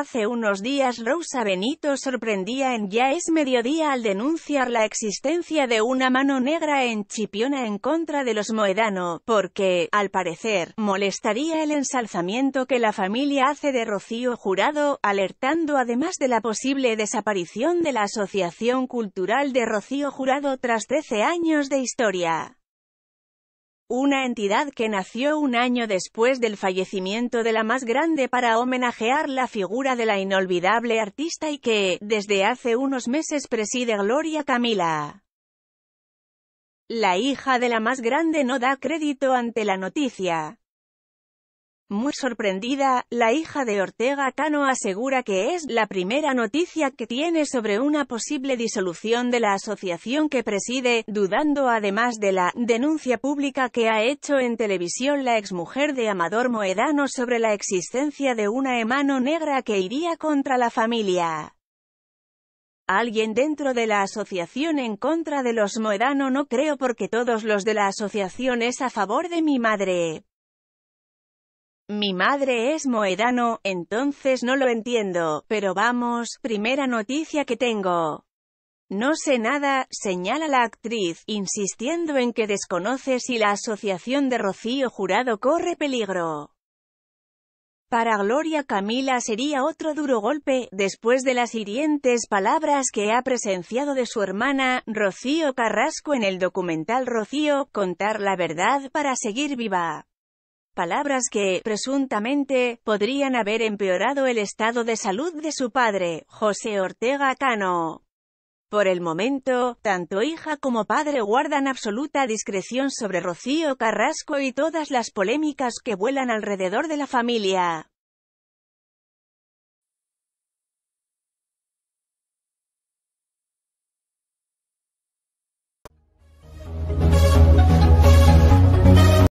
Hace unos días Rosa Benito sorprendía en Ya es mediodía al denunciar la existencia de una mano negra en Chipiona en contra de los Moedano, porque, al parecer, molestaría el ensalzamiento que la familia hace de Rocío Jurado, alertando además de la posible desaparición de la Asociación Cultural de Rocío Jurado tras 13 años de historia una entidad que nació un año después del fallecimiento de la más grande para homenajear la figura de la inolvidable artista y que, desde hace unos meses preside Gloria Camila. La hija de la más grande no da crédito ante la noticia. Muy sorprendida, la hija de Ortega Cano asegura que es la primera noticia que tiene sobre una posible disolución de la asociación que preside, dudando además de la denuncia pública que ha hecho en televisión la exmujer de Amador Moedano sobre la existencia de una emano negra que iría contra la familia. Alguien dentro de la asociación en contra de los Moedano no creo porque todos los de la asociación es a favor de mi madre. Mi madre es moedano, entonces no lo entiendo, pero vamos, primera noticia que tengo. No sé nada, señala la actriz, insistiendo en que desconoce si la asociación de Rocío Jurado corre peligro. Para Gloria Camila sería otro duro golpe, después de las hirientes palabras que ha presenciado de su hermana, Rocío Carrasco en el documental Rocío, contar la verdad para seguir viva palabras que, presuntamente, podrían haber empeorado el estado de salud de su padre, José Ortega Cano. Por el momento, tanto hija como padre guardan absoluta discreción sobre Rocío Carrasco y todas las polémicas que vuelan alrededor de la familia.